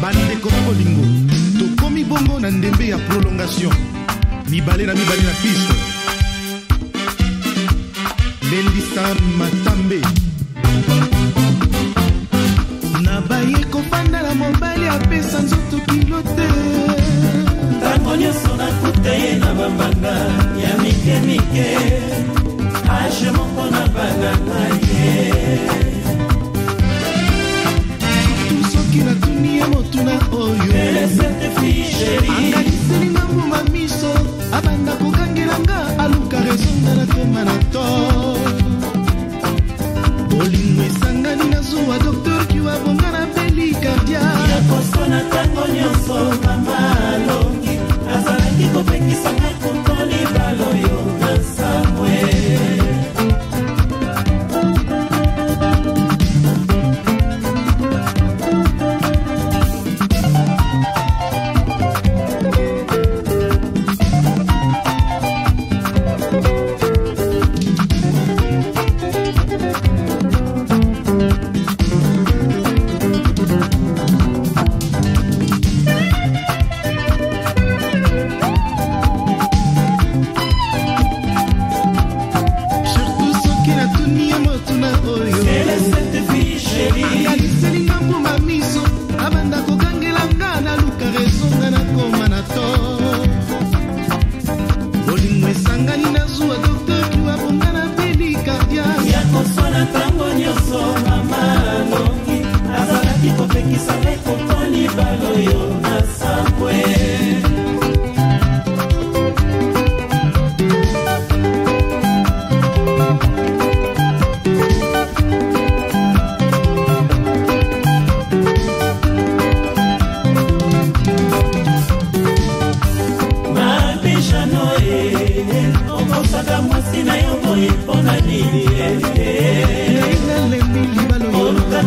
bandeko na bolingo tokomi bongo na ndembe ya prolongation mibale na mibale na piste lendisa matambe nabaye kofanda na mobali apesa nzoto kilo te ntango nyonso nakuta ye na bambanga ya mike mike age moko na banana anganiseli nango mamiso abanda kokangelanga aluka rezonga nakoma na to bolingo esangani na zuwa dokter kiwa bonga na beli kardia yakoso na ntango nyonso mama alongi azalaki kopekisa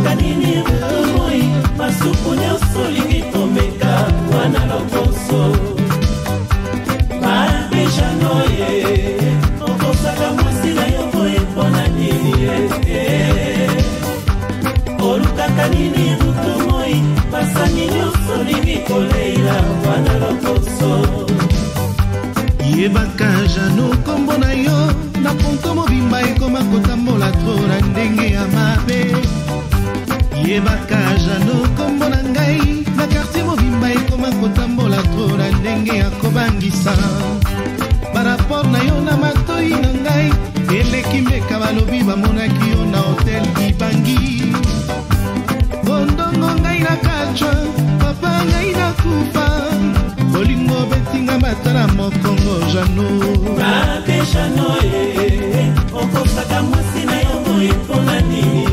tokoka nini moi masuku nyonso olingi komeka wana lokoso babejano ye okosaka mwasi na yo boye mpona nini ye olukaka nini butu moi basani nyonso olingi koleila wana lokoso yebaka jano nkombo na yo na ponto mobimba ekoma kotambola tro na ndenge yebaka jano nkombo na ngai bakartie mobimba ekoma kotambola tro na ndenge ya kobangisa baraport na yo na matoi na ngai eleki mbeka balobi bamonaki yo na hotel dibangi bondongo ngai na kacwa papa ngai na kufa bolingo betinga batala mokongo jano babe jano eh, eh, okosaka mwasi na yo moi mponga nini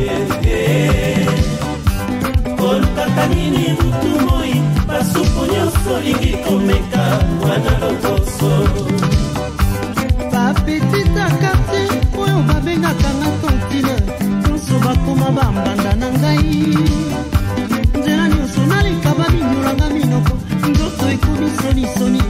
nini mutu moi basupu nyonso olingi komeka wana lokoso bapetita karte oyo babengaka na tontile nyonso bakoma bambanda na ngai nzela nyonso naleka babindolanga minoko nzoto ekomi sonisoni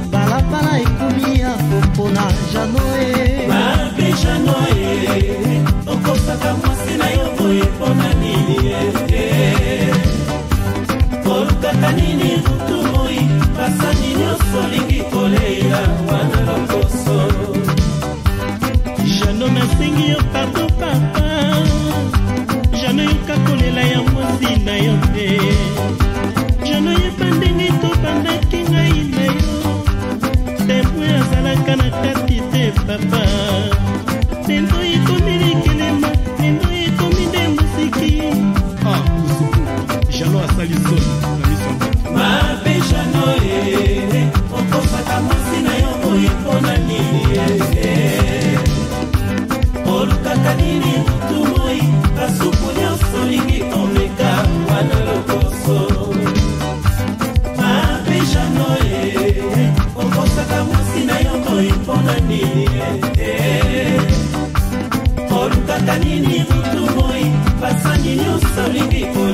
banini rutumoi basani nyonso olingi koleya wana lokoso janome asengi yo nini butu moi basupu nyonso lingi komeka wana lokoso mabejano e okosaka mwasi na yo moi mpona nini olukaka nini butu moi basani nyonso lingi koy